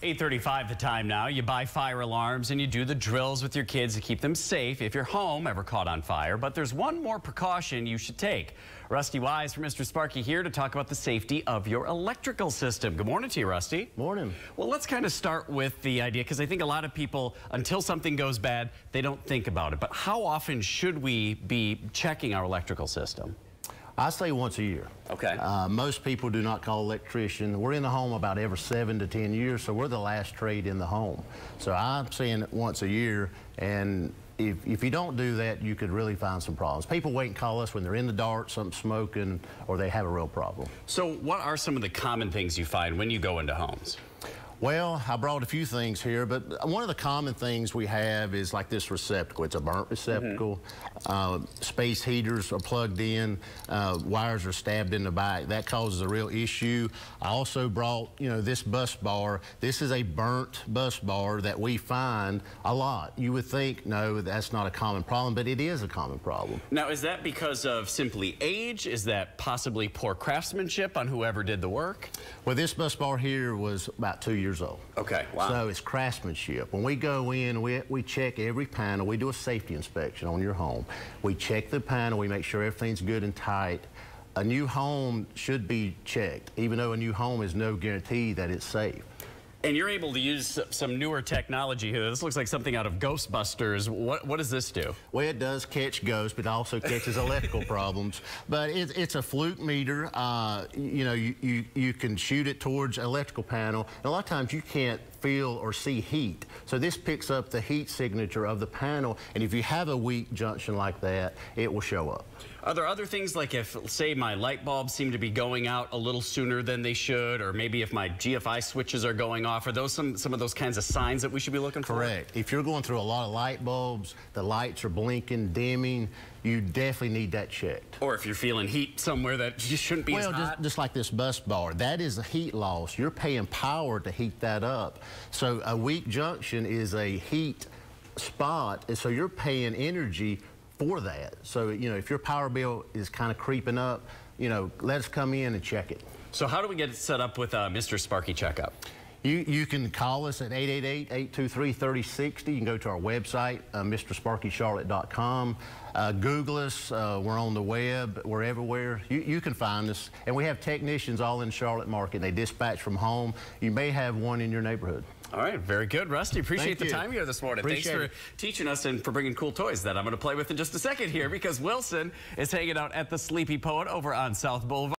8.35 the time now. You buy fire alarms and you do the drills with your kids to keep them safe if your home ever caught on fire. But there's one more precaution you should take. Rusty Wise from Mr. Sparky here to talk about the safety of your electrical system. Good morning to you, Rusty. Morning. Well, let's kind of start with the idea because I think a lot of people, until something goes bad, they don't think about it. But how often should we be checking our electrical system? I say once a year. Okay. Uh, most people do not call electrician. We're in the home about every seven to 10 years, so we're the last trade in the home. So I'm saying it once a year, and if, if you don't do that, you could really find some problems. People wait and call us when they're in the dark, something smoking, or they have a real problem. So what are some of the common things you find when you go into homes? Well, I brought a few things here, but one of the common things we have is like this receptacle. It's a burnt receptacle. Mm -hmm. uh, space heaters are plugged in. Uh, wires are stabbed in the back. That causes a real issue. I also brought, you know, this bus bar. This is a burnt bus bar that we find a lot. You would think, no, that's not a common problem, but it is a common problem. Now, is that because of simply age? Is that possibly poor craftsmanship on whoever did the work? Well, this bus bar here was about two years years old. Okay, wow. So it's craftsmanship. When we go in, we, we check every panel. We do a safety inspection on your home. We check the panel. We make sure everything's good and tight. A new home should be checked, even though a new home is no guarantee that it's safe. And you're able to use some newer technology here. This looks like something out of Ghostbusters. What, what does this do? Well, it does catch ghosts, but it also catches electrical problems. But it, it's a fluke meter. Uh, you know, you, you, you can shoot it towards electrical panel. And a lot of times you can't feel or see heat. So this picks up the heat signature of the panel. And if you have a weak junction like that, it will show up. Are there other things like if, say, my light bulbs seem to be going out a little sooner than they should, or maybe if my GFI switches are going off, are those some, some of those kinds of signs that we should be looking for? Correct. If you're going through a lot of light bulbs, the lights are blinking, dimming, you definitely need that checked. Or if you're feeling heat somewhere that you shouldn't be well, just, just, like this bus bar, that is a heat loss. You're paying power to heat that up. So a weak junction is a heat spot, and so you're paying energy for that. So, you know, if your power bill is kind of creeping up, you know, let us come in and check it. So how do we get it set up with uh, Mr. Sparky Checkup? You, you can call us at 888-823-3060. You can go to our website, uh, mrsparkycharlotte.com. Uh, Google us. Uh, we're on the web. We're everywhere. You, you can find us. And we have technicians all in Charlotte Market. They dispatch from home. You may have one in your neighborhood. All right, very good, Rusty. Appreciate Thank the you. time here this morning. Appreciate Thanks for it. teaching us and for bringing cool toys that I'm going to play with in just a second here because Wilson is hanging out at the Sleepy Poet over on South Boulevard.